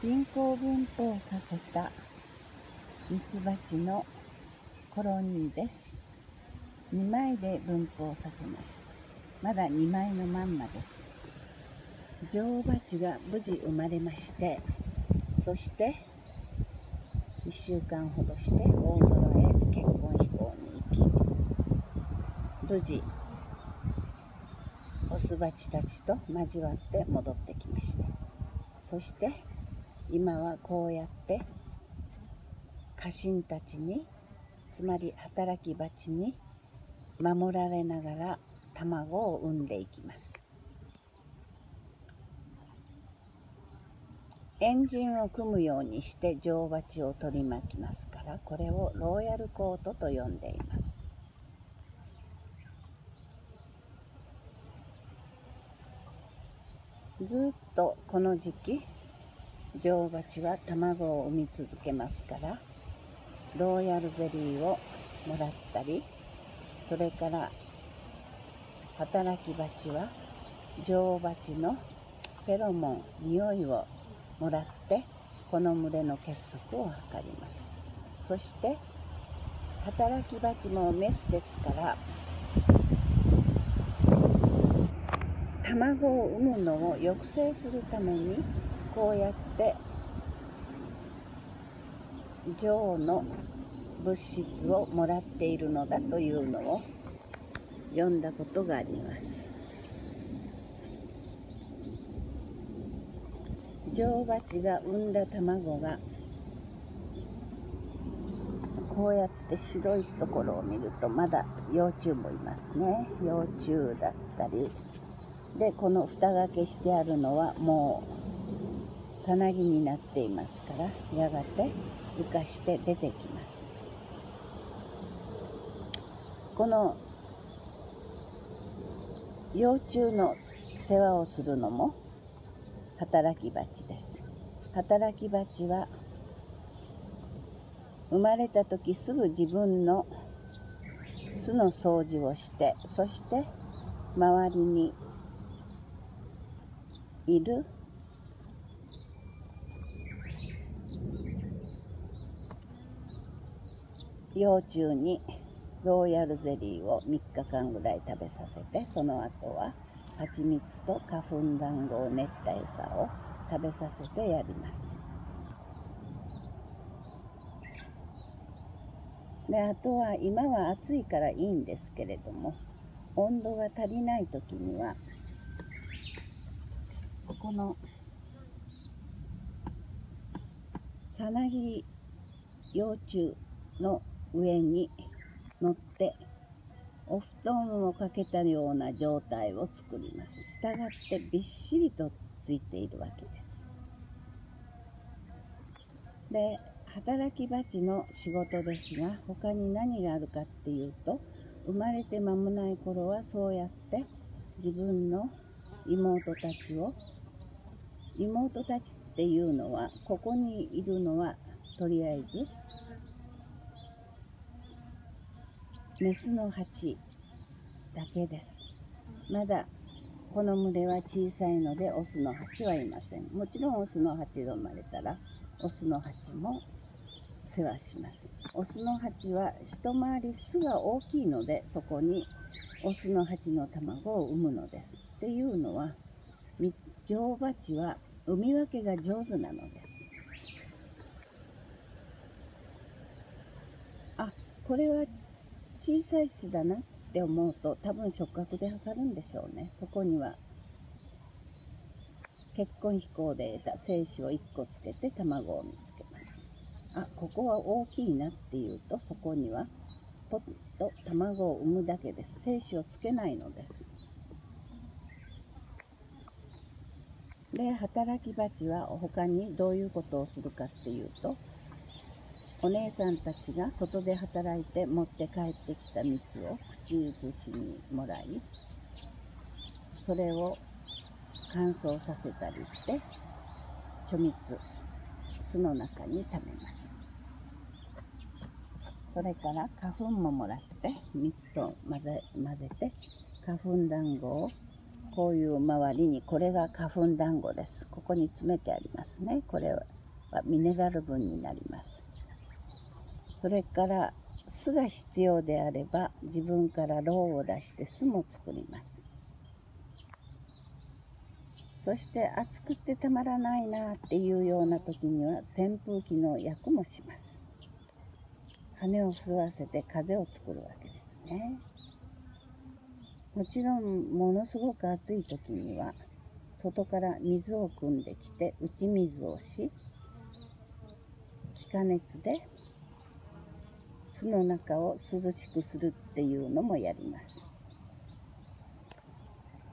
人工分布をさせたミツバチのコロニーです。2枚で分布させました。まだ2枚のまんまです。女王蜂が無事生まれましてそして1週間ほどして大空へ結婚飛行に行き無事オスバチたちと交わって戻ってきました。そして今はこうやって家臣たちにつまり働き蜂に守られながら卵を産んでいきます。エンジンを組むようにして女王蜂を取り巻きますからこれをローヤルコートと呼んでいます。ずっとこの時期女王蜂は卵を産み続けますからローヤルゼリーをもらったりそれから働き蜂は女王蜂のフェロモン匂いをもらってこの群れの結束を図ります。そして働き蜂もメスですから卵を産むのを抑制するためにこうやって女王の物質をもらっているのだというのを読んだことがあります。女王蜂が産んだ卵がこうやって白いところを見るとまだ幼虫もいますね。幼虫だったり。でこの蓋がけしてあるのはもうさなぎになっていますからやがて浮かして出てきます。この幼虫の世話をするのも働き蜂です。働き蜂は生まれた時すぐ自分の巣の掃除をしてそして周りにいる幼虫にローヤルゼリーを3日間ぐらい食べさせてその後は蜂蜜と花粉団子を練った餌を食べさせてやります。であとは今は暑いからいいんですけれども温度が足りない時にはここのさなぎ幼虫の上に乗ってお布団をかけたような状態を作ります。したがってびっしりとついているわけです。で、働き蜂の仕事ですが、他に何があるかっていうと、生まれて間もない頃はそうやって自分の妹たちを妹たちっていうのはここにいるのはとりあえずメスの蜂だけです。まだこの群れは小さいのでオスの蜂はいません。もちろんオスの蜂が生まれたらオスの蜂も世話します。オスの蜂は一回り巣が大きいのでそこにオスの蜂の卵を産むのです。っていうのは女王蜂は産み分けが上手なのです。あこれは小さい巣だなって思うと多分触覚で測るんでしょうね。そこには結婚飛行で得た精子を1個つけて卵を見つけます。あここは大きいなっていうとそこにはポッと卵を産むだけです。精子をつけないのです。で働き蜂は他にどういうことをするかっていうとお姉さんたちが外で働いて持って帰ってきた蜜を口移しにもらいそれを乾燥させたりして貯蜜巣の中に溜めます。それから花粉ももらって蜜と混ぜ混ぜて花粉団子をこういう周りにこれが花粉団子です。ここに詰めてありますね。これはミネラル分になります。それから巣が必要であれば自分からローを出して巣も作ります。そして暑くてたまらないなっていうような時には扇風機の役もします。羽を震わせて風を作るわけですね。もちろんものすごく暑い時には外から水を汲んできて打ち水をし気化熱で巣の中を涼しくするっていうのもやります。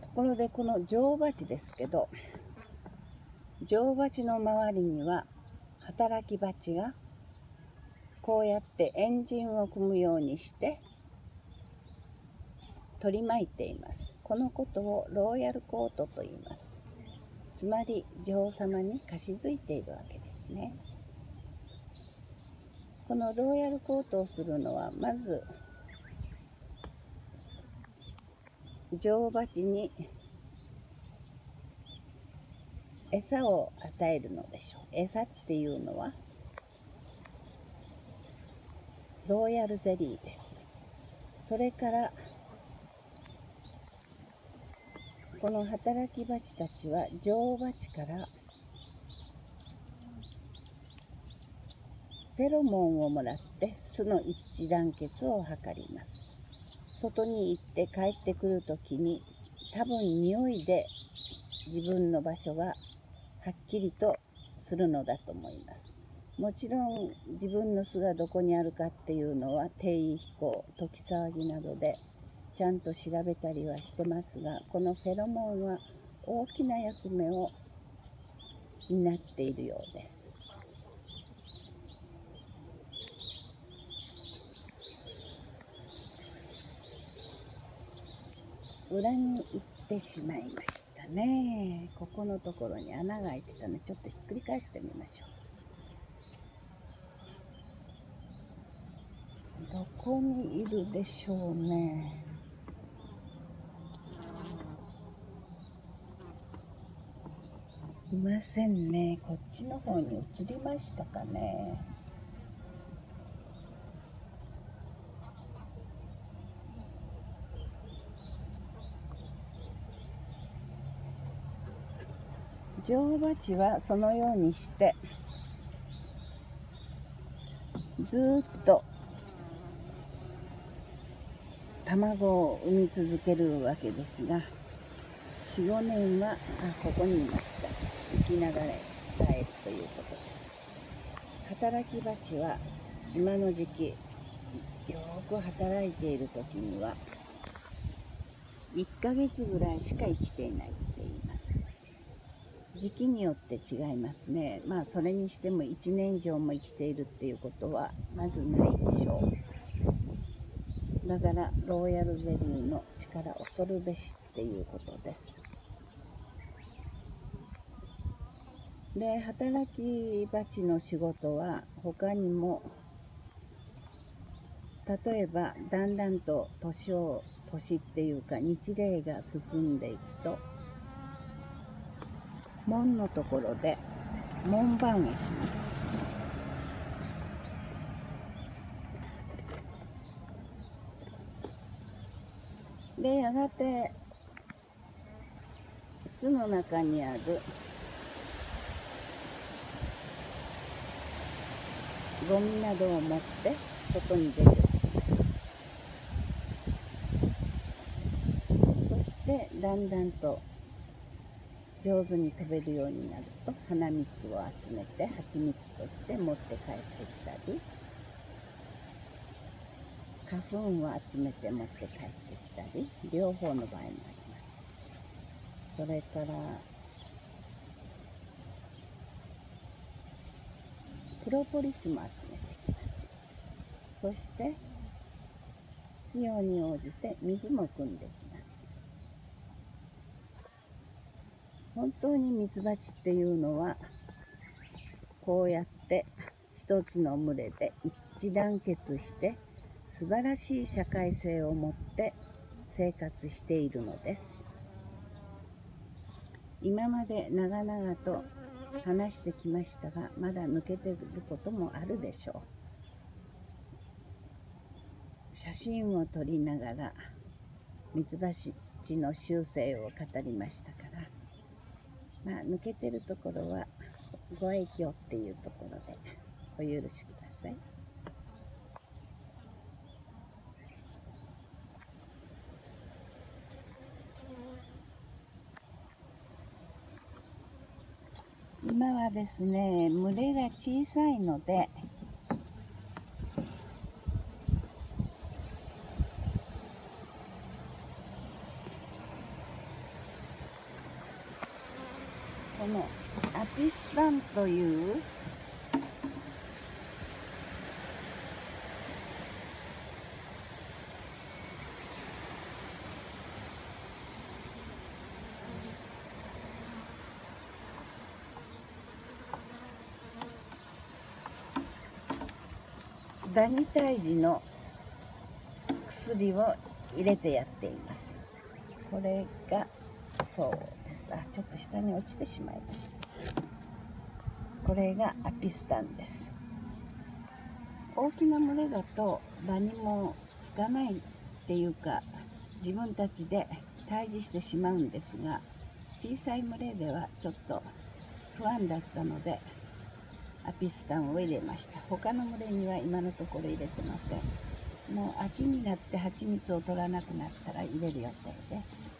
ところでこの女王蜂ですけど女王蜂の周りには働き蜂がこうやってエンジンを組むようにして取り巻いています。このことをローヤルコートと言います。つまり女王様に貸し付いているわけですね。このローヤルコートをするのはまず女王蜂に餌を与えるのでしょう。餌っていうのはローヤルゼリーです。それからこの働き蜂たちは女王蜂からフェロモンをもらって巣の一致団結を図ります。外に行って帰ってくる時に多分匂いで自分の場所がはっきりとするのだと思います。もちろん自分の巣がどこにあるかっていうのは定位飛行時騒ぎなどでちゃんと調べたりはしてますがこのフェロモンは大きな役目を担っているようです。裏に行ってしまいましたね。ここのところに穴が開いてたのでちょっとひっくり返してみましょう。どこにいるでしょうね。いませんね。こっちの方に移りましたかね。女王蜂はそのようにしてずっと卵を産み続けるわけですが45年はあここにいました。生きながら帰るということです。働き蜂は今の時期よく働いている時には1ヶ月ぐらいしか生きていない。時期によって違いますね。まあそれにしても1年以上も生きているっていうことはまずないでしょう。だからローヤルゼリーの力恐るべしっていうことです。で働き蜂の仕事は他にも例えばだんだんと年を年っていうか日齢が進んでいくと門のところで門番をします。でやがて巣の中にあるゴミなどを持って外に出てそしてだんだんと上手に飛べるようになると花蜜を集めて蜂蜜として持って帰ってきたり花粉を集めて持って帰ってきたり両方の場合もあります。それからプロポリスも集めてきます。そして必要に応じて水も汲んできます。本当にミツバチっていうのはこうやって一つの群れで一致団結して素晴らしい社会性を持って生活しているのです。今まで長々と話してきましたがまだ抜けてることもあるでしょう。写真を撮りながらミツバチの習性を語りましたから。まあ抜けてるところはご愛嬌っていうところでお許しください。今はですね群れが小さいのでこのアピスタンというダニ退治の薬を入れてやっています。これがそう。です。あちょっと下に落ちてしまいました。これがアピスタンです。大きな群れだとダニもつかないっていうか自分たちで退治してしまうんですが小さい群れではちょっと不安だったのでアピスタンを入れました。他の群れには今のところ入れてません。もう秋になって蜂蜜を取らなくなったら入れる予定です。